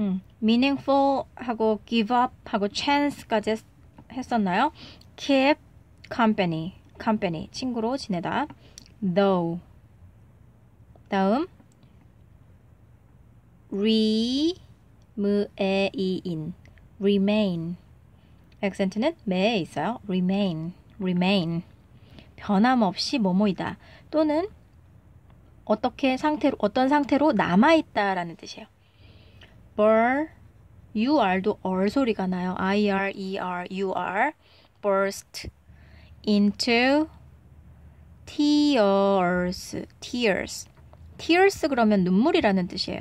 음, meaningful 하고 give up 하고 chance까지 했, 했었나요? keep company, company 친구로 지내다. though 다음 re 무에 이인 remain 액센트는 매에 있어요. remain remain 변함없이 뭐뭐이다 또는 어떻게 상태로 어떤 상태로 남아 있다라는 뜻이에요. Bur ur도 얼 소리가 나요. i r e r u r burst into tears tears tears 그러면 눈물이라는 뜻이에요.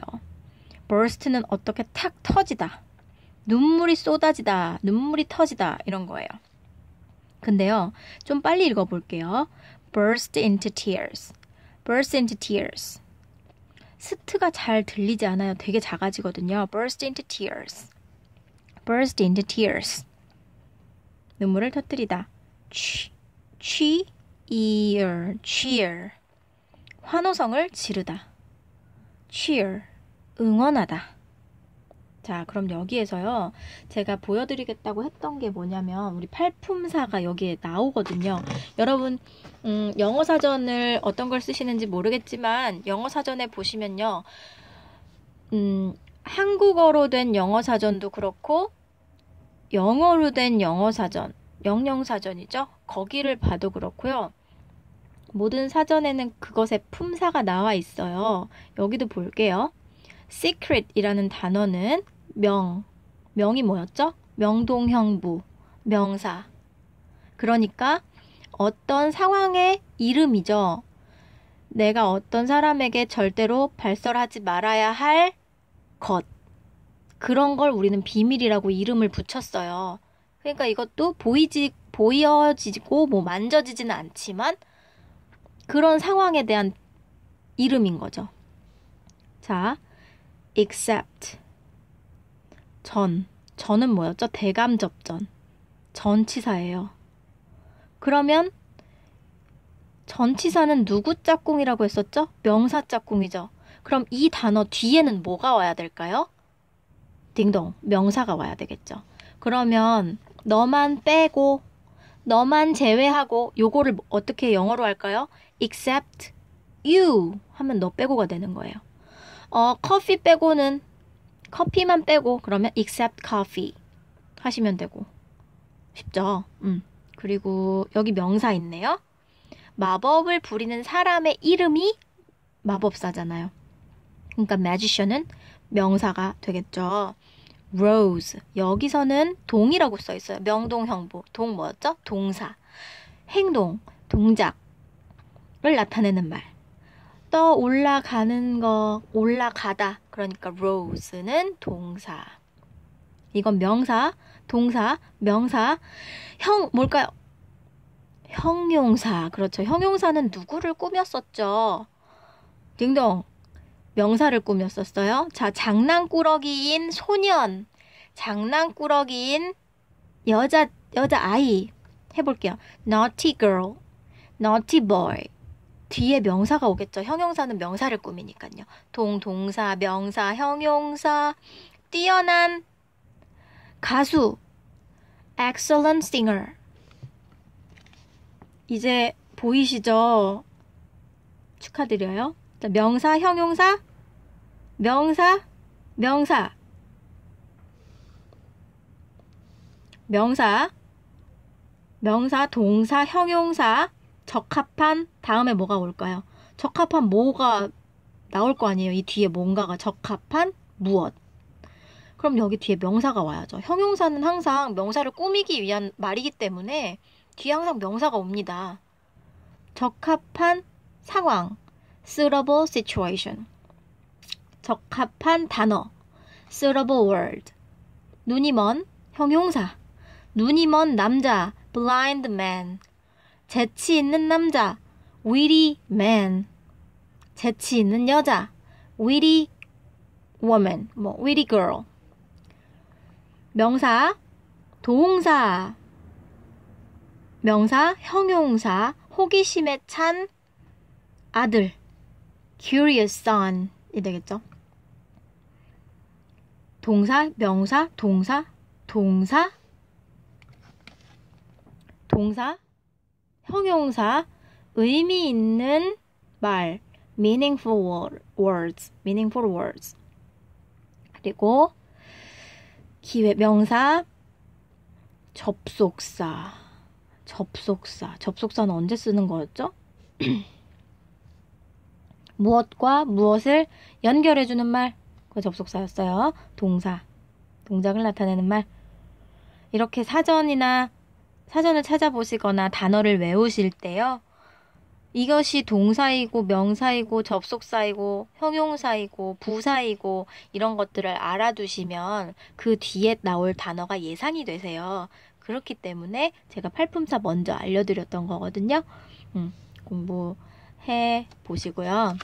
burst는 어떻게 탁 터지다. 눈물이 쏟아지다. 눈물이 터지다. 이런 거예요. 근데요. 좀 빨리 읽어 볼게요. burst into tears. burst into tears. 스트가 잘 들리지 않아요. 되게 작아지거든요. burst into tears. burst into tears. 눈물을 터뜨리다. 취, 취, ear, cheer. 환호성을 지르다. cheer, 응원하다. 자, 그럼 여기에서요. 제가 보여드리겠다고 했던 게 뭐냐면 우리 팔품사가 여기에 나오거든요. 여러분 음, 영어 사전을 어떤 걸 쓰시는지 모르겠지만 영어 사전에 보시면요. 음, 한국어로 된 영어 사전도 그렇고 영어로 된 영어 사전, 영영 사전이죠. 거기를 봐도 그렇고요. 모든 사전에는 그것의 품사가 나와 있어요. 여기도 볼게요. secret이라는 단어는 명, 명이 뭐였죠? 명동형부, 명사. 그러니까 어떤 상황의 이름이죠. 내가 어떤 사람에게 절대로 발설하지 말아야 할 것. 그런 걸 우리는 비밀이라고 이름을 붙였어요. 그러니까 이것도 보이지, 보여지고 뭐 만져지지는 않지만 그런 상황에 대한 이름인 거죠. 자, except. 전. 전은 뭐였죠? 대감 접전. 전치사예요. 그러면 전치사는 누구 짝꿍이라고 했었죠? 명사 짝꿍이죠. 그럼 이 단어 뒤에는 뭐가 와야 될까요? 딩동. 명사가 와야 되겠죠. 그러면 너만 빼고 너만 제외하고 요거를 어떻게 영어로 할까요? except you 하면 너 빼고가 되는 거예요. 어, 커피 빼고는 커피만 빼고 그러면 except coffee 하시면 되고 쉽죠? 음. 그리고 여기 명사 있네요. 마법을 부리는 사람의 이름이 마법사잖아요. 그러니까 magician은 명사가 되겠죠. rose 여기서는 동이라고 써 있어요. 명동형부 동 뭐였죠? 동사 행동 동작을 나타내는 말. 떠 올라가는 거 올라가다 그러니까 rose는 동사. 이건 명사, 동사, 명사. 형 뭘까요? 형용사. 그렇죠. 형용사는 누구를 꾸몄었죠? 딩동. 명사를 꾸몄었어요. 자, 장난꾸러기인 소년. 장난꾸러기인 여자 여자 아이 해 볼게요. naughty girl. naughty boy. 뒤에 명사가 오겠죠. 형용사는 명사를 꾸미니까요. 동, 동사, 명사, 형용사, 뛰어난 가수, excellent singer. 이제 보이시죠? 축하드려요. 자, 명사, 형용사, 명사, 명사. 명사, 명사, 동사, 형용사, 적합한 다음에 뭐가 올까요? 적합한 뭐가 나올 거 아니에요. 이 뒤에 뭔가가 적합한 무엇. 그럼 여기 뒤에 명사가 와야죠. 형용사는 항상 명사를 꾸미기 위한 말이기 때문에 뒤에 항상 명사가 옵니다. 적합한 상황. suitable situation. 적합한 단어. suitable word. 눈이 먼 형용사. 눈이 먼 남자. blind man. 재치 있는 남자, witty man. 재치 있는 여자, witty woman, 뭐 witty girl. 명사, 동사, 명사, 형용사, 호기심에 찬 아들, curious son이 되겠죠. 동사, 명사, 동사, 동사, 동사, 형용사, 의미 있는 말, meaningful words, meaningful words. 그리고 기회, 명사, 접속사, 접속사. 접속사는 언제 쓰는 거였죠? 무엇과 무엇을 연결해 주는 말, 그 접속사였어요. 동사, 동작을 나타내는 말. 이렇게 사전이나 사전을 찾아보시거나 단어를 외우실 때요. 이것이 동사이고 명사이고 접속사이고 형용사이고 부사이고 이런 것들을 알아두시면 그 뒤에 나올 단어가 예상이 되세요. 그렇기 때문에 제가 팔품사 먼저 알려드렸던 거거든요. 음, 공부해 보시고요.